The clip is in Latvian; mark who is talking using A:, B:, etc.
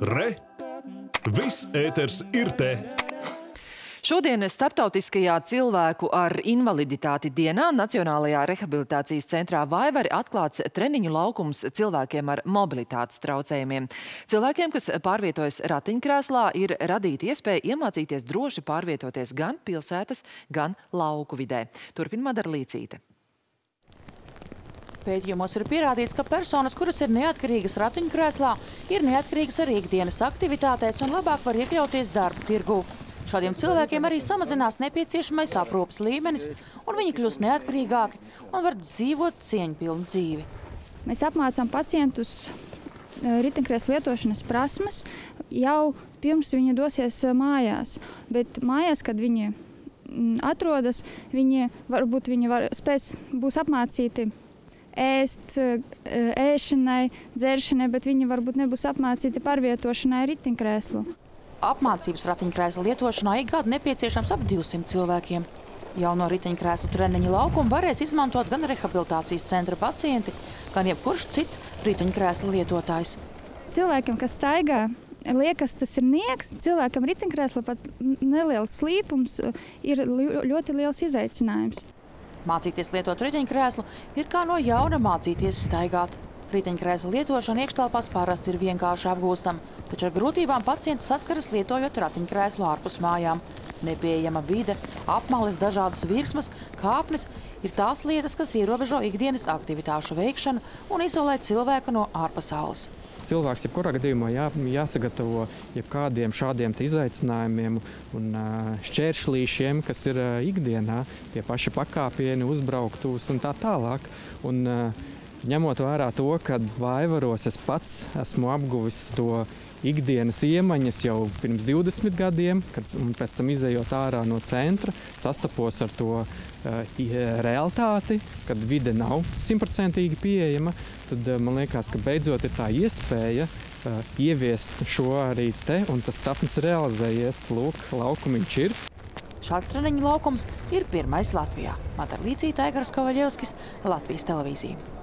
A: Re! Viss ēters ir te!
B: Šodien Startautiskajā cilvēku ar invaliditāti dienā Nacionālajā rehabilitācijas centrā Vaivari atklāts treniņu laukums cilvēkiem ar mobilitātes traucējumiem. Cilvēkiem, kas pārvietojas ratiņkrēslā, ir radīta iespēja iemācīties droši pārvietoties gan pilsētas, gan lauku vidē. Turpin Madara Līcīte.
C: Pētījumos ir pierādīts, ka personas, kuras ir neatkarīgas ratiņkrēslā, ir neatkarīgas arī ikdienas aktivitātēs un labāk var iekļauties darba tirgū. Šādiem cilvēkiem arī samazinās nepieciešamais aprūpas līmenis, un viņi kļūst neatkarīgāki un var dzīvot cieņpilnu dzīvi.
D: Mēs apmācām pacientus riteņkrēsla lietošanas prasmes jau pirms viņi dosies mājās. Bet mājās, kad viņi atrodas, viņi varbūt viņi var, spēc, būs apmācīti ēst, ēšanai, dzeršanai, bet viņi varbūt nebūs apmācīti pārvietošanai ritiņkrēslu.
C: Apmācības ratiņkrēsla lietošanā ik gadu nepieciešams ap 200 cilvēkiem. Jauno riteņkrēslu treniņu laukumu varēs izmantot gan rehabilitācijas centra pacienti, gan jebkurš cits riteņkrēsla lietotājs.
D: Cilvēkiem, kas staigā, liekas, tas ir nieks. Cilvēkam riteņkrēsla pat neliels slīpums ir ļoti liels izaicinājums.
C: Mācīties lietot riteņkrēslu ir kā no jauna mācīties staigāt. Riteņkrēsla lietošana iekštelpās parasti ir vienkārši apgūstama, taču ar grūtībām pacienti saskaras lietojot ratiņkrēslu ārpus mājām. Nepieejama vide, apmales, dažādas virsmas, kāpnes ir tās lietas, kas ierobežo ikdienas aktivitāšu veikšanu un izolē cilvēku no ārpasaules
E: cilvēks jebkurā gadījumā jā, jāsagatavo jebkādiem šādiem izaicinājumiem un šķēršļiem, kas ir ikdienā, tie paši pakāpieni, uzbrauktuves un tā tālāk. Un, ņemot vērā to, ka vaivaros es pats esmu apguvis to ikdienas iemaņas jau pirms 20 gadiem, kad pēc tam izējot ārā no centra, sastapos ar to uh, realitāti, kad vide nav simtprocentīgi pieejama, tad uh, man liekas, ka beidzot ir tā iespēja uh, ieviest šo arī te, un tas sapnis realizējies. Lūk, laukumiņš ir.
C: Šāds treniņu laukums ir pirmais Latvijā. Madara Līcīta, Aigars Kovaļevskis, Latvijas televīzija.